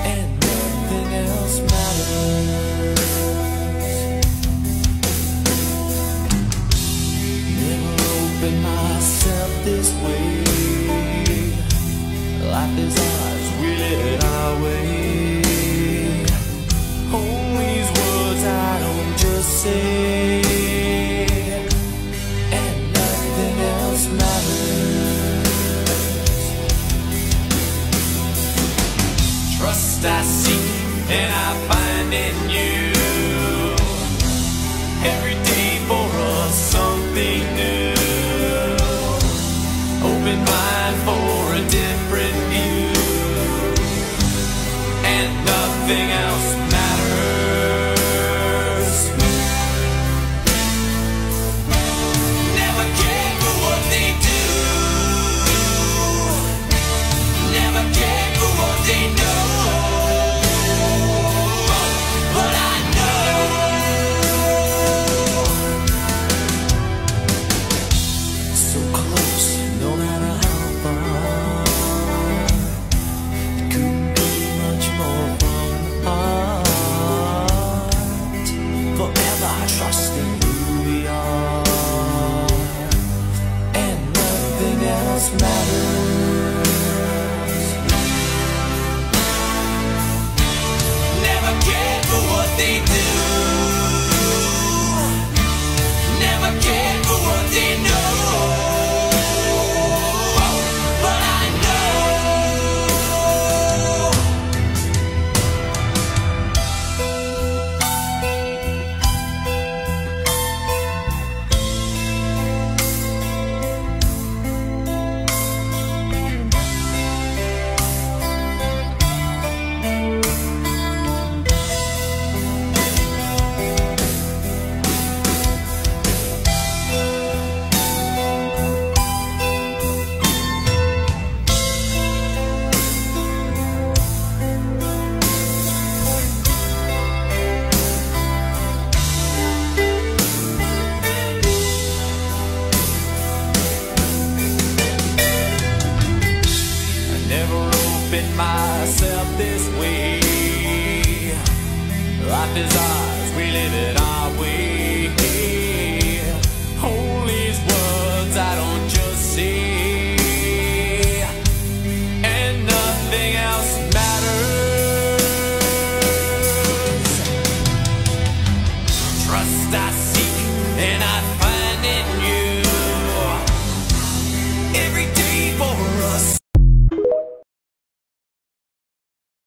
and nothing else matters. Never myself this way. Life is ours, we live it our way. Trust I seek and I find in you. Every day for us something new. Open mind for a different view. And nothing else matters. Nothing else opened myself this way. Life is ours, we live it our way.